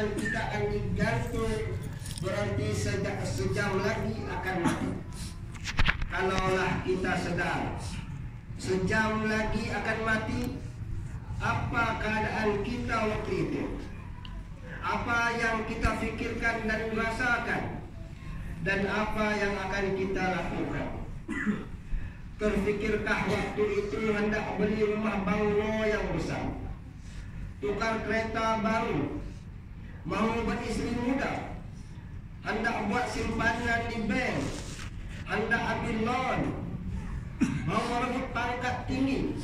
tangan kita akan digantung berarti sejak sejam lagi akan mati. Kalaulah kita sedar sejam lagi akan mati, apa keadaan kita waktu itu? Apa yang kita fikirkan dan rasakan dan apa yang akan kita lakukan? Terfikirkah waktu itu hendak beli rumah banglo yang besar? Tukar kereta baru? Mahu beristri muda? Hendak buat simpanan di bank? Hendak ambil loan? Mahu merebut pangkat tinggi?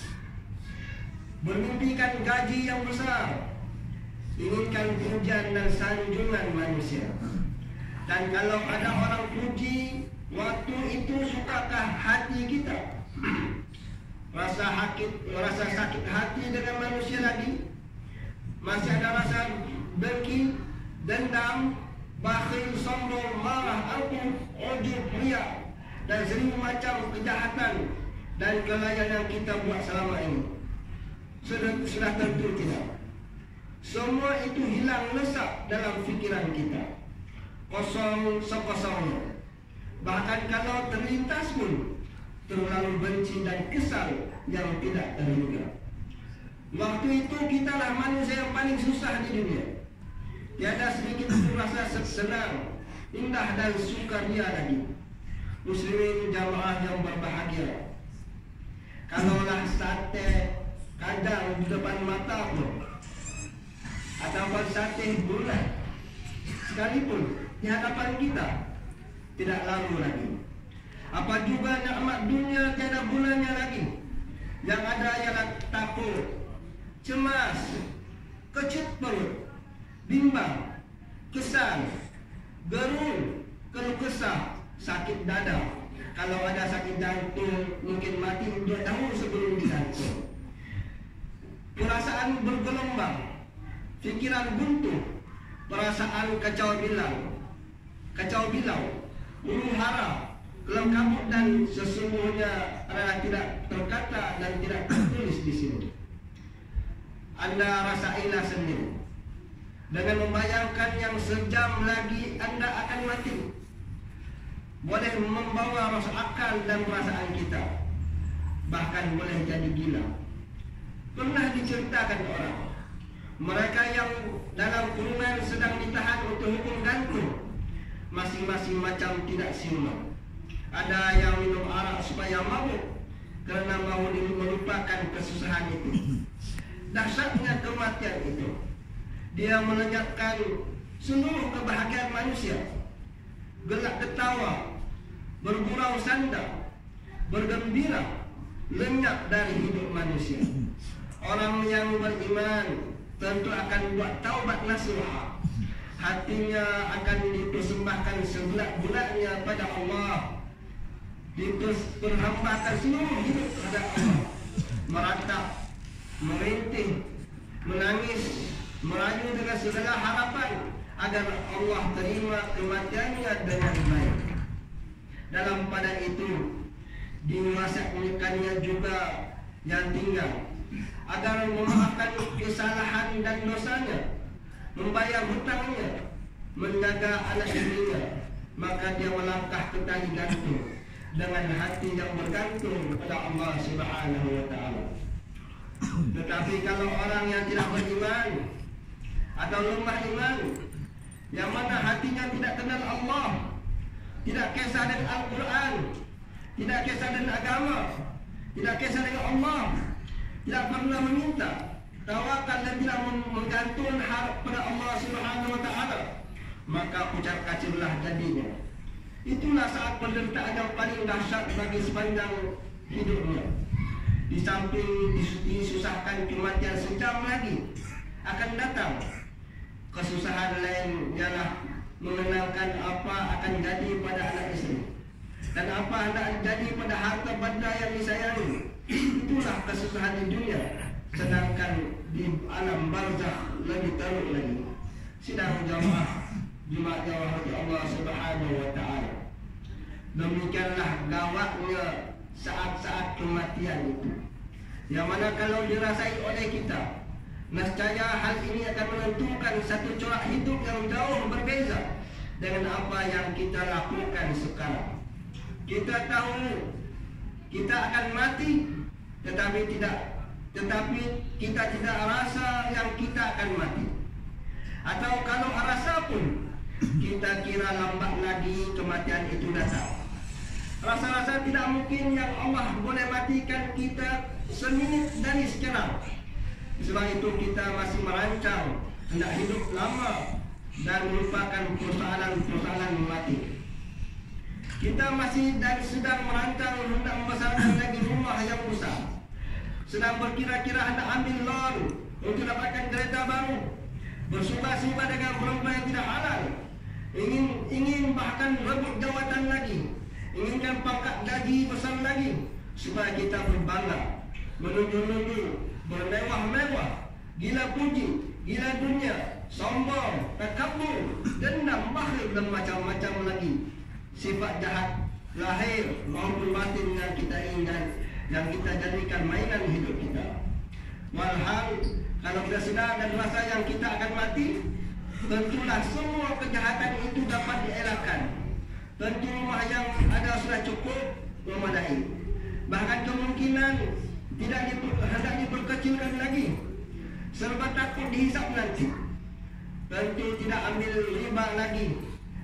Bermimpikan gaji yang besar? Inginkan pujian dan sanjungan manusia? Dan kalau ada orang puji Waktu itu sukakah hati kita Rasa sakit, rasa sakit hati dengan manusia lagi Masih ada rasa dengki, dendam Bakhil, sombong, marah, angkuh, ujub, riak. Dan seribu macam kejahatan Dan kelayan yang kita buat selama ini. Sudah, sudah tentu tidak? Semua itu hilang lesak dalam fikiran kita. Kosong sekosongnya Bahkan kalau terlintas pun Terlalu benci dan kesal Yang tidak terhingga Waktu itu kita lah manusia yang paling susah di dunia Tiada sedikit pun rasa senang Indah dan sukaria lagi Muslimin jamaah yang berbahagia Kalaulah sate kadang di depan mata pun Ataupun sate bulan Sekalipun di hadapan kita tidak lalu lagi. Apa juga nikmat dunia tiada bulannya lagi. Yang ada ialah takut, cemas, bimbang, kesal, gerun, keluh kesah, sakit dada. Kalau ada sakit jantung, mungkin mati dua tahun sebelum digantung. Perasaan bergelombang, fikiran buntu, perasaan kacau bilang, kacau bilau, huru hara kelam kabut dan sesungguhnya adalah tidak terkata dan tidak tertulis di sini. Anda rasailah sendiri dengan membayangkan yang sejam lagi anda akan mati. Boleh membawa rasa akal dan perasaan kita. Bahkan boleh jadi gila. Pernah diceritakan orang mereka yang dalam kurungan sedang ditahan untuk hukum gantung masing-masing macam tidak simak. Ada yang minum arak supaya mabuk kerana mahu melupakan kesusahan itu. Dahsyatnya kematian itu. Dia melenyapkan seluruh kebahagiaan manusia. Gelak ketawa, bergurau sanda, bergembira, lenyap dari hidup manusia. Orang yang beriman tentu akan buat taubat nasuha hatinya akan dipersembahkan sebelah bulatnya pada Allah dipersembahkan seluruh hidup kepada Allah meratap merintih menangis merayu dengan segala harapan agar Allah terima kematiannya dengan baik dalam pada itu dimasakkannya juga yang tinggal agar memaafkan kesalahan dan dosanya membayar hutangnya, menjaga anak istrinya, maka dia melangkah ke tali gantung dengan hati yang bergantung kepada Allah Subhanahu wa taala. Tetapi kalau orang yang tidak beriman atau lemah iman yang mana hatinya tidak kenal Allah, tidak kisah dengan Al-Quran, tidak kisah dengan agama, tidak kisah dengan Allah, tidak pernah meminta, tawakal dan tidak menggantung harap pada Allah Subhanahu wa taala. Maka ucap kacirlah jadinya. Itulah saat penderitaan yang paling dahsyat bagi sepanjang hidupnya. Di samping disusahkan kematian sejam lagi akan datang kesusahan lain ialah mengenalkan apa akan jadi pada anak istri dan apa akan jadi pada harta benda yang disayangi. Itulah kesusahan di dunia. Sedangkan di alam barzah lebih teruk lagi. Sidang jamaah jemaah jamaah Allah Subhanahu wa taala. Demikianlah gawatnya saat-saat kematian itu. Yang mana kalau dirasai oleh kita Nescaya hal ini akan menentukan satu corak hidup yang jauh berbeza dengan apa yang kita lakukan sekarang. Kita tahu kita akan mati tetapi tidak tetapi kita tidak rasa yang kita akan mati. Atau kalau rasa pun kita kira lambat lagi kematian itu datang. Rasa-rasa tidak mungkin yang Allah boleh matikan kita seminit dari sekarang. Sebab itu kita masih merancang hendak hidup lama dan melupakan persoalan-persoalan mati. Kita masih dan sedang merancang hendak membesarkan lagi rumah yang besar. Sedang berkira-kira hendak ambil loan untuk dapatkan kereta baru. Bersuka-suka dengan perempuan yang tidak halal. Ingin ingin bahkan rebut jawatan lagi. Inginkan pangkat gaji besar lagi supaya kita berbangga, menunjuk-nunjuk, bermewah-mewah, gila puji, gila dunia, sombong, takabur, dendam, bakhil dan macam-macam lagi. Sifat jahat lahir maupun batin yang kita ingat yang kita jadikan mainan hidup kita. Walhal kalau kita sedar dan rasa yang kita akan mati, tentulah semua kejahatan itu dapat dielakkan Tentu rumah yang ada sudah cukup memadai. Bahkan kemungkinan tidak diper, hendak diperkecilkan lagi. Serba takut dihisap nanti. Tentu tidak ambil riba lagi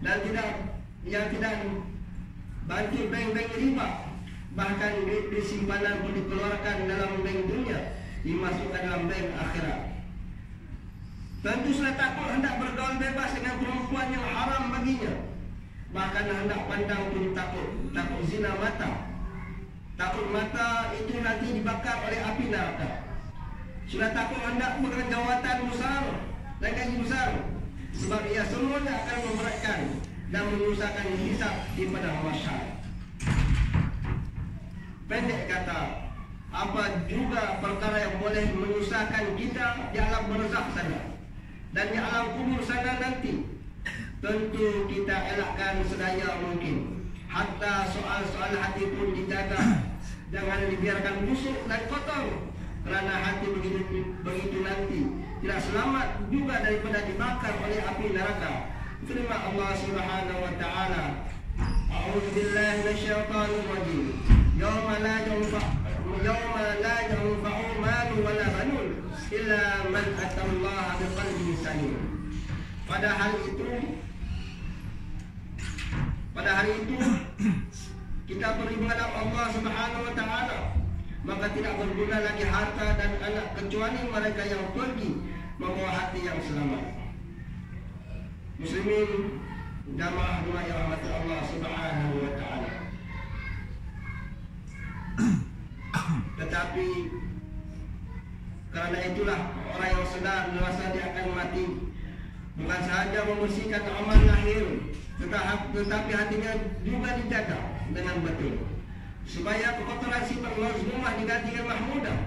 dan tidak yang tidak bantu bank-bank riba. Bahkan duit simpanan pun dikeluarkan dalam bank dunia dimasukkan dalam bank akhirat. Tentu sudah takut hendak bergaul bebas dengan perempuan yang haram baginya. Bahkan hendak pandang pun takut Takut zina mata Takut mata itu nanti dibakar oleh api neraka. Sudah takut hendak mengenai jawatan besar Dan gaji besar. Sebab ia semuanya akan memberatkan Dan menyusahkan hisap di padang masyarakat. Pendek kata Apa juga perkara yang boleh menyusahkan kita Di alam berzah sana Dan di alam kubur sana nanti? Tentu kita elakkan sedaya mungkin. Hatta soal-soal hati pun dijaga. Jangan dibiarkan busuk dan kotor. Kerana hati begitu, begitu nanti tidak selamat juga daripada dibakar oleh api neraka. Terima Allah Subhanahu wa taala. A'udzu billahi minasyaitonir rajim. Yauma la yanfa' yauma la yanfa'u malu wala banun illa man atallaha biqalbin salim. Padahal itu pada hari itu kita beri menghadap Allah Subhanahu wa taala maka tidak berguna lagi harta dan anak kecuali mereka yang pergi membawa hati yang selamat. Muslimin jamaah rumah yang rahmat Allah Subhanahu wa taala. Tetapi kerana itulah orang yang sedar merasa dia akan mati bukan sahaja membersihkan amal lahir tetapi hatinya juga dijaga dengan betul. Supaya kekotoran sifat mazmumah diganti dengan mahmudah.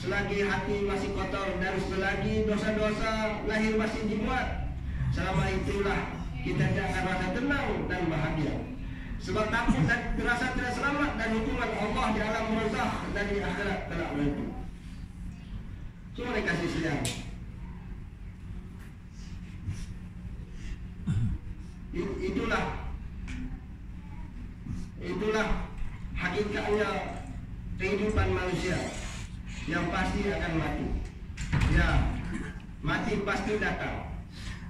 Selagi hati masih kotor dan selagi dosa-dosa lahir masih dibuat selama itulah kita akan rasa tenang dan bahagia. Sebab takut dan terasa tidak selamat dan hukuman Allah di alam merzah dan di akhirat telah menentu semua dikasih sayang itulah itulah hakikatnya kehidupan manusia yang pasti akan mati. Ya, mati pasti datang.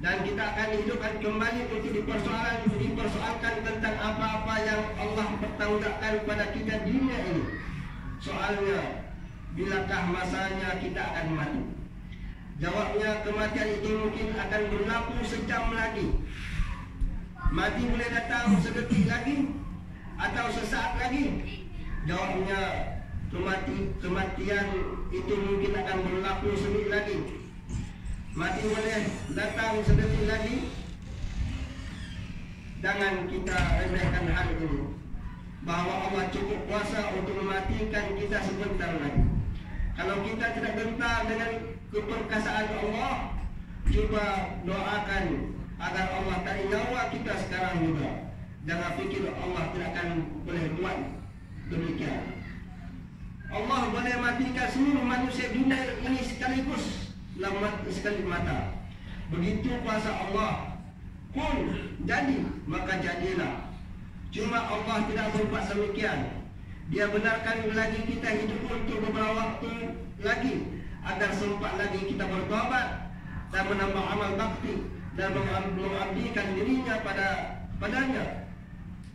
Dan kita akan hidupkan kembali untuk dipersoalkan, dipersoalkan tentang apa-apa yang Allah bertanggungjawabkan kepada kita di dunia ini. Soalnya, bilakah masanya kita akan mati? Jawabnya kematian itu mungkin akan berlaku sejam lagi Mati boleh datang sedetik lagi Atau sesaat lagi. Jawabnya kemati, Kematian itu mungkin akan berlaku sedetik lagi. Mati boleh datang sedetik lagi. Jangan kita remehkan hal ini Bahawa Allah cukup kuasa untuk mematikan kita sebentar lagi. Kalau kita tidak gentar dengan keperkasaan Allah Cuba doakan agar Allah tarik nyawa kita sekarang juga. Jangan fikir Allah tidak akan boleh buat demikian. Allah boleh matikan seluruh manusia dunia ini sekaligus lamat sekali mata. Begitu kuasa Allah. Kun jadi maka jadilah. Cuma Allah tidak berbuat demikian. Dia benarkan lagi kita hidup untuk beberapa waktu lagi agar sempat lagi kita bertobat dan menambah amal bakti dan mengabdikan dirinya pada padanya.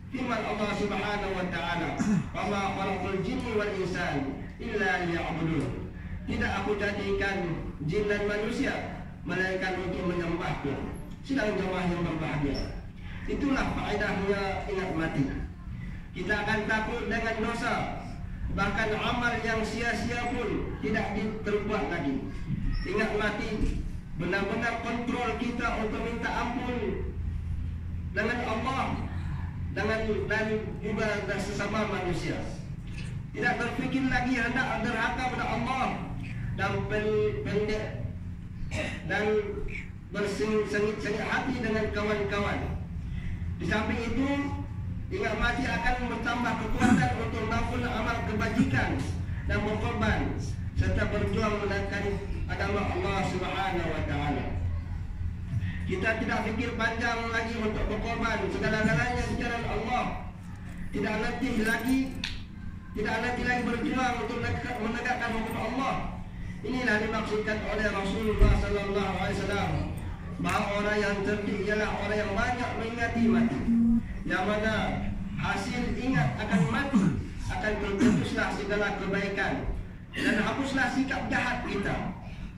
Firman Allah Subhanahu wa taala, "Wa ma khalaqul jinni wal insan illa liya'budun." Tidak aku jadikan jin dan manusia melainkan untuk menyembahku. Sidang jemaah yang berbahagia. Itulah faedahnya ingat mati. Kita akan takut dengan dosa. Bahkan amal yang sia-sia pun tidak diterbuat lagi. Ingat mati benar-benar kontrol kita untuk minta ampun dengan Allah dengan dan juga sesama manusia. Tidak berfikir lagi hendak derhaka kepada Allah dan pendek dan bersengit-sengit hati dengan kawan-kawan. Di samping itu, ingat mati akan bertambah kekuatan untuk melakukan amal kebajikan dan berkorban serta berjuang menangkan agama Allah Subhanahu wa taala. Kita tidak fikir panjang lagi untuk berkorban segala-galanya di jalan Allah. Tidak letih lagi tidak letih lagi berjuang untuk menegakkan hukum Allah Inilah dimaksudkan oleh Rasulullah sallallahu alaihi wasallam bahawa orang yang cerdik ialah orang yang banyak mengingati mati. Yang mana hasil ingat akan mati akan terputuslah segala kebaikan dan hapuslah sikap jahat kita.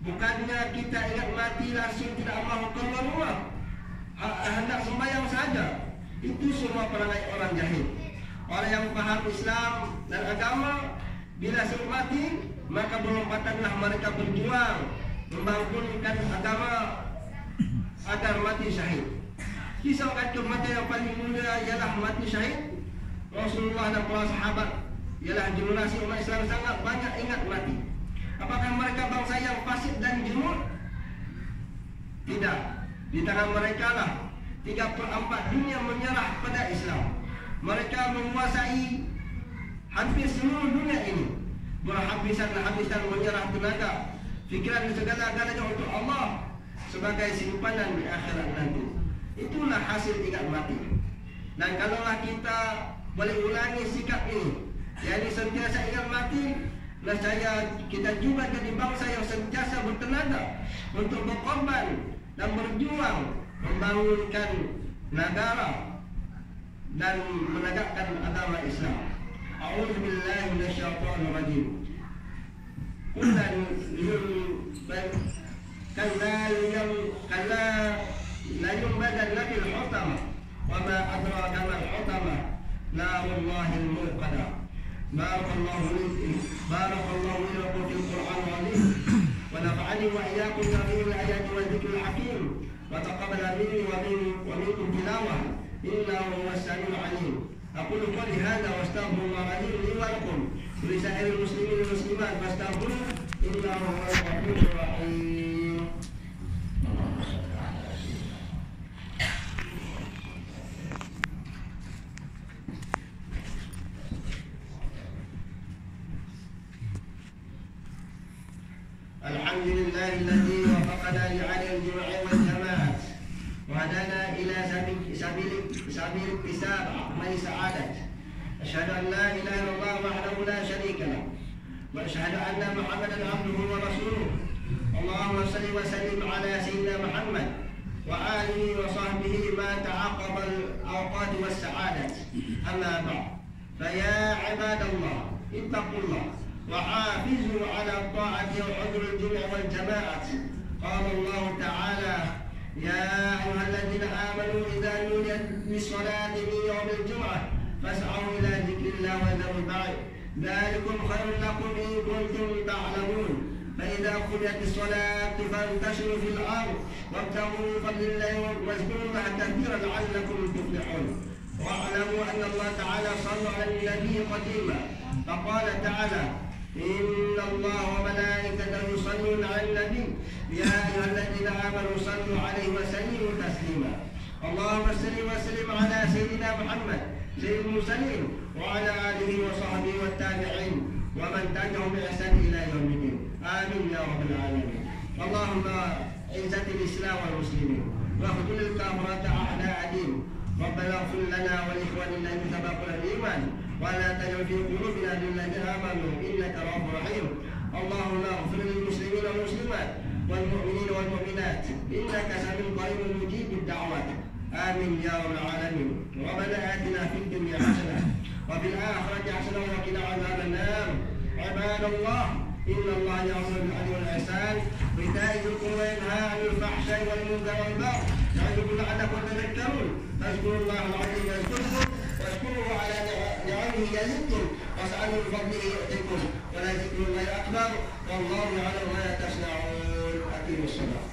Bukannya kita ingat mati langsung tidak mahu keluar rumah. Hendak sembahyang saja. Itu semua perangai orang jahil. Orang yang faham Islam dan agama bila sebut mati maka berlompatanlah mereka berjuang membangunkan agama agar mati syahid. Kisah kacau mati yang paling mulia ialah mati syahid. Rasulullah dan para sahabat ialah generasi umat Islam sangat banyak ingat mati. Apakah mereka bangsa yang fasik dan jemur? Tidak. Di tangan mereka lah tiga per empat dunia menyerah pada Islam. Mereka menguasai hampir seluruh dunia ini berhabisan-habisan menyerah tenaga fikiran segala-galanya untuk Allah sebagai simpanan di akhirat nanti. Itulah hasil ingat mati. Dan kalaulah kita boleh ulangi sikap ini, yakni sentiasa ingat mati, dan saya kita juga jadi bangsa yang sentiasa bertenaga, untuk berkorban dan berjuang membangunkan negara dan menegakkan agama Islam. A'udzu billahi minasyaitonir rajim. Kullan yum kalla yum kalla la yumbad nabil hutama wa ma adraka al hutama la wallahi al muqaddam بارك الله لي بارك الله لي لكم في القرآن العظيم ونفعني وإياكم بهذه الآيات والذكر الحكيم وتقبل مني ومنكم تلاوة إنه هو السميع العليم أقول قولي هذا واستغفر الله لي ولكم ولسائر المسلمين والمسلمات فاستغفروه إنه هو الغفور الرحيم أكمل سعادة. أشهد أن لا إله إلا الله وحده لا شريك له. وأشهد أن محمدا عبده ورسوله. اللهم صل وسلم على سيدنا محمد وآله وصحبه ما تعاقب الأوقات والسعادة. أما بعد فيا عباد الله اتقوا الله وحافظوا على الطاعة وحضر الجمع والجماعة. قال الله تعالى يا أيها الذين آمنوا إذا نودي للصلاة من يوم الجمعة فاسعوا إلى ذكر الله وذروا البيع ذلكم خير لكم إن كنتم تعلمون. فإذا قضيت الصلاة فانتشروا في الأرض وابتغوا من فضل الله واذكروا الله كثيرا لعلكم تفلحون. واعلموا أن الله تعالى صلى على النبي قديما فقال تعالى إن الله وملائكته يصلون على النبي. يا أيها الذين آمنوا صلوا عليه وسلموا تسليما. اللهم صل وسلم على سيدنا محمد سيد المرسلين وعلى آله وصحبه والتابعين ومن تبعهم بإحسان إلى يوم الدين. آمين يا رب العالمين. اللهم عزة الإسلام والمسلمين واخذل الكافرة أعداء دين ربنا اغفر لنا ولإخواننا الذين سبقونا بالإيمان ولا تجعل في قلوبنا للذين آمنوا إنك رؤوف رحيم. اللهم اغفر للمسلمين والمسلمات والمؤمنين والمؤمنات إنك سميع قريب مجيب الدعوات. آمين يا رب العالمين. ربنا آتنا في الدنيا حسنة وفي الآخرة حسنة وقنا عذاب النار. عباد الله إن الله يأمر بالعدل والإحسان وإيتاء ذي القربى عن الفحشاء والمنكر والبغي يعظكم لعلكم تذكرون. فاذكروا الله العظيم يذكركم. واشكروه على نعمه يزدكم واسألوا من فضله يؤتكم ولا ذكر الله أكبر والله يعلم ما تصنعون. أقيموا الصلاة.